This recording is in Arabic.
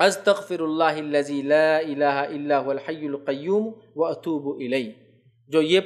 أستغفر الله الذي لا إله إلا هو الحي القيوم وأتوب اتوب جو یہ